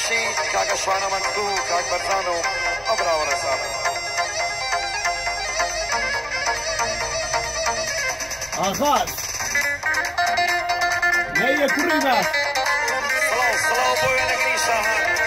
Nosi kaka Švana Mantu, kak Barzanov, obravo na sabo. Aha! Ne je prvi nas! Slav, slav Bojana Kriša! Aha.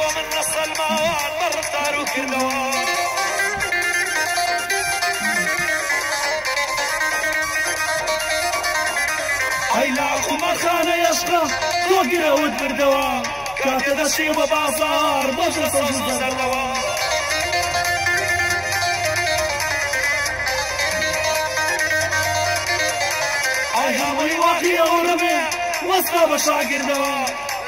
بۆ من نەسەلماوان بەڕفتار و کردەوە ئەیلا قومەخانە یشقا تۆگیرەوت بردەوە کاتە دەشێ بە بازار بەشە سەوز سەرەوە ئای هاوەی واقعی ئەوڕەبێ وەستا بە شاگردەوە